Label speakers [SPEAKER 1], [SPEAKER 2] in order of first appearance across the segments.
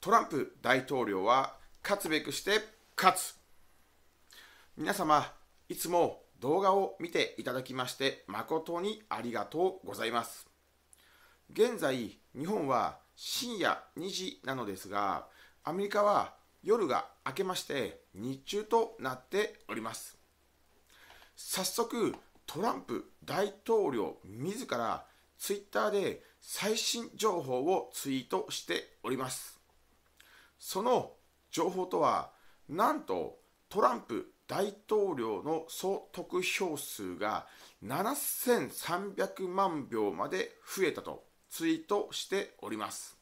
[SPEAKER 1] トランプ大統領は勝つべくして勝つ。皆様いつも動画を見ていただきまして誠にありがとうございます。現在日本は深夜2時なのですがアメリカは夜が明けまして日中となっております。早速トランプ大統領自らツイッターで最新情報をツイートしております。その情報とはなんとトランプ大統領の総得票数が7300万票まで増えたとツイートしております。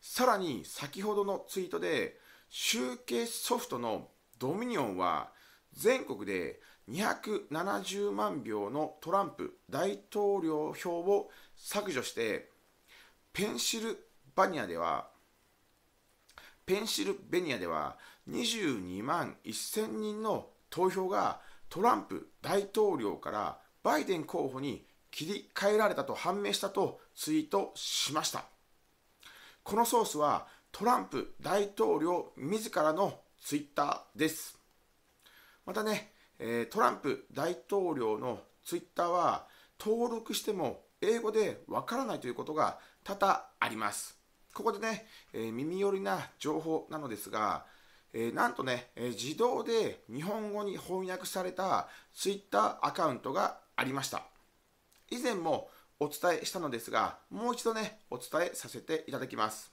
[SPEAKER 1] さらに先ほどのツイートで集計ソフトのドミニオンは全国で270万票のトランプ大統領票を削除してペンシルバニアではペンシルベニアでは22万1000人の投票がトランプ大統領からバイデン候補に切り替えられたと判明したとツイートしましたこのソースはトランプ大統領自らのツイッターですまたねトランプ大統領のツイッターは登録しても英語でわからないということが多々あります。ここでね、えー、耳寄りな情報なのですが、えー、なんとね、えー、自動で日本語に翻訳されたツイッターアカウントがありました。以前もお伝えしたのですが、もう一度ね、お伝えさせていただきます。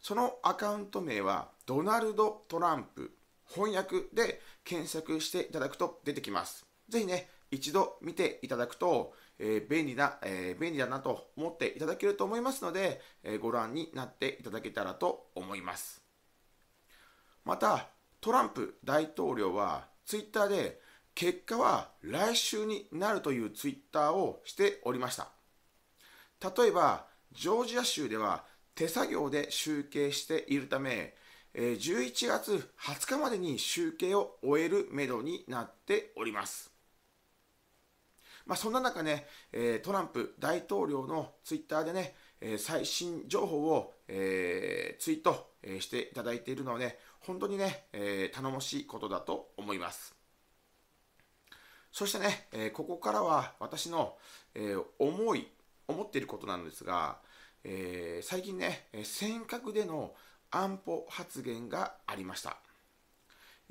[SPEAKER 1] そのアカウント名は、ドナルド・トランプ翻訳で検索していただくと出てきます。ぜひね、一度見ていただくと、えー、便利な、えー、便利だなと思っていただけると思いますので、えー、ご覧になっていただけたらと思います。また、トランプ大統領はツイッターで結果は来週になるというツイッターをしておりました。例えば、ジョージア州では手作業で集計しているため、11月20日までに集計を終えるめどになっております。まあ、そんな中ね、えトランプ大統領のツイッターでね、え最新情報を、えツイートえしていただいているのはね、本当にね、え頼もしいことだと思います。そしてね、えここからは私のえ思い、思っていることなんですが、え最近ね、尖閣での安保発言がありました。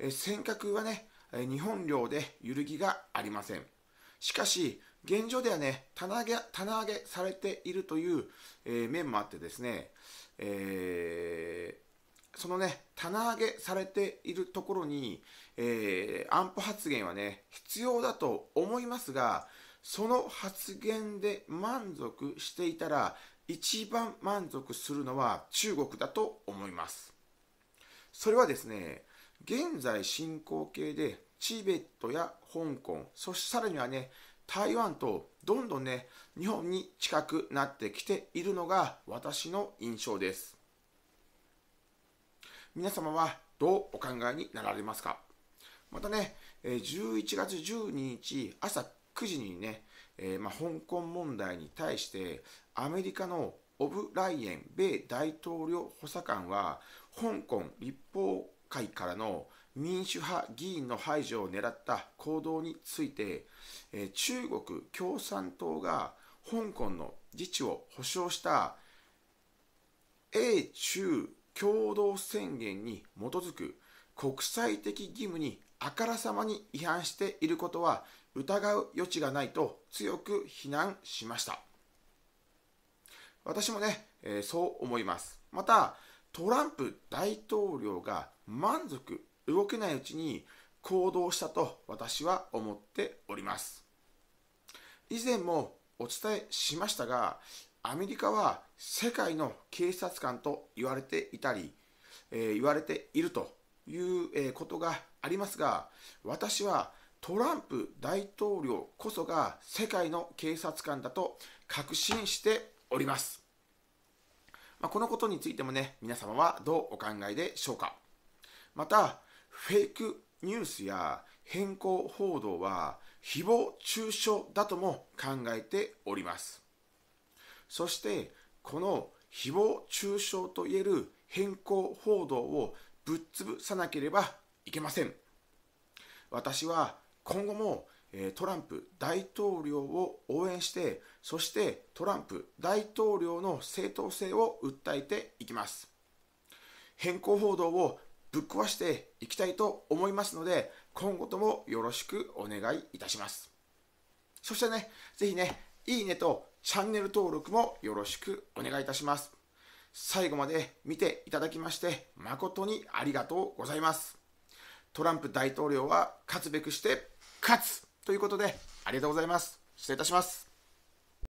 [SPEAKER 1] え尖閣はね、日本領で揺るぎがありません。しかし、現状ではね、棚上げ棚上げされているという、えー、面もあってですね、えー、そのね、棚上げされているところに、えー、安保発言はね、必要だと思いますが、その発言で満足していたら、一番満足するのは中国だと思います。それはですね、現在進行形でチベットや香港、そしてさらにはね、台湾とどんどんね、日本に近くなってきているのが私の印象です。皆様はどうお考えになられますか？またね、11月12日朝9時にね、えー、まあ、香港問題に対してアメリカのオブライエン米大統領補佐官は香港立法会からの民主派議員の排除を狙った行動について、え、中国共産党が香港の自治を保障した英中共同宣言に基づく国際的義務にあからさまに違反していることは疑う余地がないと強く非難しました。私もね、えー、そう思います。また、トランプ大統領が満足、動けないうちに行動したと私は思っております。以前もお伝えしましたが、アメリカは世界の警察官と言われていたり、えー、言われているという、えことがありますが、私はトランプ大統領こそが世界の警察官だと確信しております。まあ、このことについてもね、皆様はどうお考えでしょうか。また、フェイクニュースや変更報道は誹謗中傷だとも考えております。そして、この誹謗中傷といえる変更報道をぶっ潰さなければいけません私は今後もトランプ大統領を応援してそしてトランプ大統領の正当性を訴えていきます変更報道をぶっ壊していきたいと思いますので今後ともよろしくお願いいたします。そしてねぜひねいいねとチャンネル登録もよろしくお願いいたします。最後まで見ていただきまして誠にありがとうございます。トランプ大統領は勝つべくして勝つということでありがとうございます。失礼いたします。